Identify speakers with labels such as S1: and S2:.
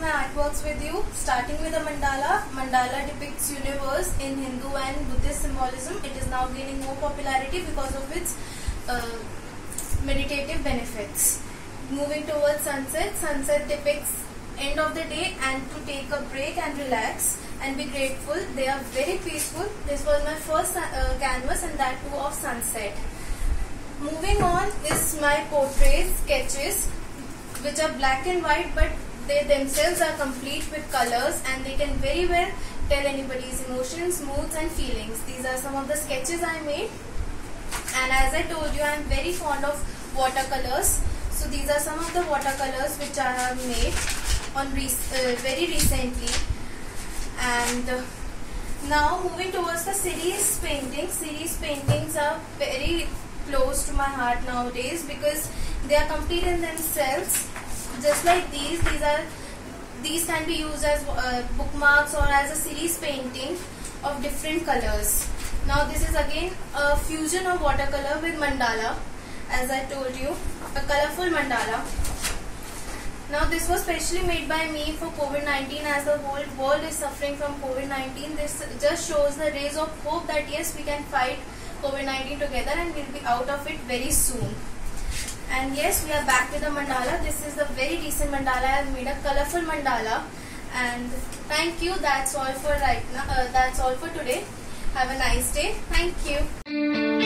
S1: my artworks with you. Starting with a mandala. Mandala depicts universe in Hindu and Buddhist symbolism. It is now gaining more popularity because of its uh, meditative benefits. Moving towards sunset. Sunset depicts end of the day and to take a break and relax and be grateful. They are very peaceful. This was my first uh, canvas and that too of sunset. Moving on is my portraits, sketches which are black and white but they themselves are complete with colors and they can very well tell anybody's emotions, moods and feelings. These are some of the sketches I made and as I told you I am very fond of watercolors. So these are some of the watercolors which I have made on uh, very recently and uh, now moving towards the series paintings. Series paintings are very close to my heart nowadays because they are complete in themselves just like these these are these can be used as uh, bookmarks or as a series painting of different colors. Now this is again a fusion of watercolor with mandala as I told you a colorful mandala. Now this was specially made by me for COVID-19 as the whole world is suffering from COVID-19 this just shows the rays of hope that yes we can fight COVID-19 together and we'll be out of it very soon. And yes, we are back with the mandala. This is a very decent mandala. I have made a colorful mandala. And thank you. That's all for right now. Uh, that's all for today. Have a nice day. Thank you.